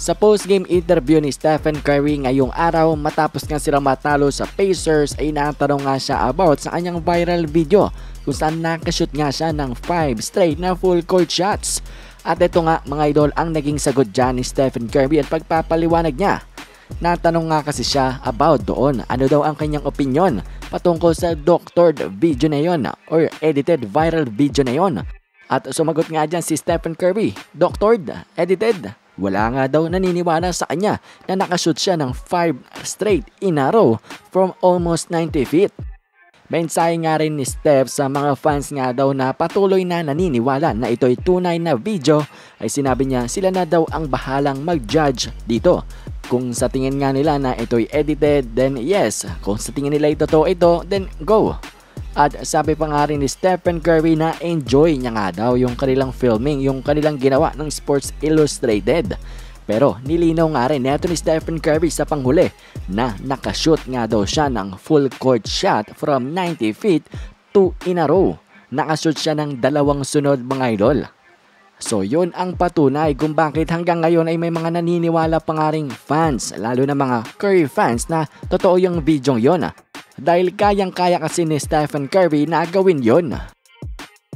Sa post-game interview ni Stephen Curry ngayong araw matapos nga sila matalo sa Pacers ay natanong nga siya about sa kanyang viral video kung saan nakashoot nga siya ng 5 straight na full court shots. At ito nga mga idol ang naging sagot dyan ni Stephen Curry at pagpapaliwanag niya. Natanong nga kasi siya about doon ano daw ang kanyang opinion patungkol sa doctored video na yon or edited viral video na yon. At sumagot nga dyan si Stephen Curry, doctored, edited, wala nga daw naniniwala sa kanya na nakashoot siya ng 5 straight in a row from almost 90 feet. Mensahe nga rin ni Steph sa mga fans nga daw na patuloy na naniniwala na ito'y tunay na video ay sinabi niya sila na daw ang bahalang mag-judge dito. Kung sa tingin nga nila na ito'y edited, then yes. Kung sa tingin nila ito to ito, then go. At sabi pa nga rin ni Stephen Curry na enjoy niya nga daw yung kanilang filming, yung kanilang ginawa ng Sports Illustrated. Pero nilinaw nga rin neto ni Stephen Curry sa panghuli na nakashoot nga daw siya ng full court shot from 90 feet to in a row. Nakashoot siya ng dalawang sunod mga idol. So yun ang patunay kung bakit hanggang ngayon ay may mga naniniwala pa nga fans, lalo na mga Curry fans na totoo yung video yon dahil kayang-kaya kasi ni Stephen Curry na gawin yon.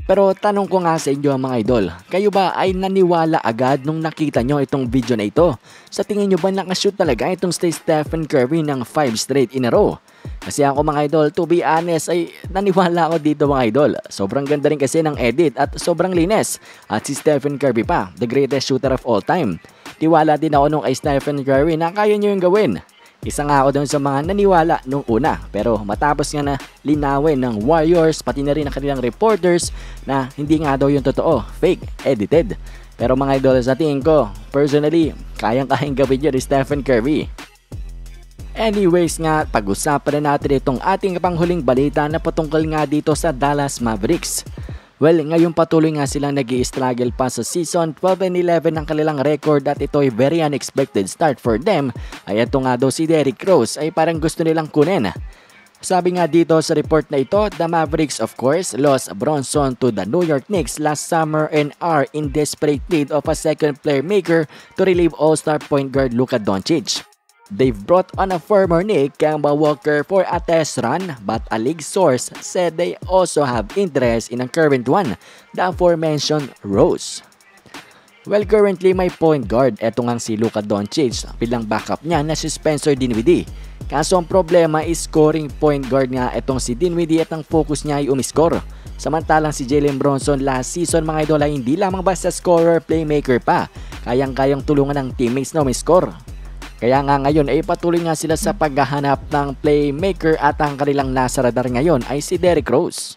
Pero tanong ko nga sa inyo mga idol, kayo ba ay naniwala agad nung nakita nyo itong video na ito? Sa tingin nyo ba nakashoot talaga itong stay Stephen Curry ng 5 straight in a row? Kasi ako mga idol, to be honest, ay naniwala ako dito mga idol. Sobrang ganda rin kasi ng edit at sobrang linis. At si Stephen Curry pa, the greatest shooter of all time. Tiwala din ako nung kay Stephen Curry na kaya nyo yung gawin. Isa nga ako doon sa mga naniwala nung una pero matapos nga na linawin ng Warriors pati na rin ng kanilang reporters na hindi nga daw yung totoo, fake, edited. Pero mga idol sa tingin ko, personally, kayang-kayang gawin yun ni Stephen Curry. Anyways nga, pag-usapan na natin itong ating panghuling balita na patungkol nga dito sa Dallas Mavericks. Well, ngayon patuloy nga silang nag struggle pa sa season 12 and 11 ng kanilang record at ito ay very unexpected start for them. Ay ito nga daw si Derrick Rose ay parang gusto nilang kunin. Sabi nga dito sa report na ito, the Mavericks of course lost Bronson to the New York Knicks last summer and are in desperate need of a second player maker to relieve All-Star point guard Luka Doncic. They've brought on a former Nick Kemba Walker for a test run but a league source said they also have interest in a current one, the aforementioned Rose. Well, currently may point guard eto nga si Luka Doncic bilang backup niya na si Spencer Dinwiddie. Kaso ang problema is scoring point guard nga etong si Dinwiddie at ang focus niya ay umiscore. Samantalang si Jalen Bronson last season mga idol ay hindi lamang basta scorer playmaker pa, kayang-kayang tulungan ng teammates na umiscore. Kaya nga ngayon ay patuloy nga sila sa paghahanap ng playmaker at ang kanilang nasa radar ngayon ay si Derrick Rose.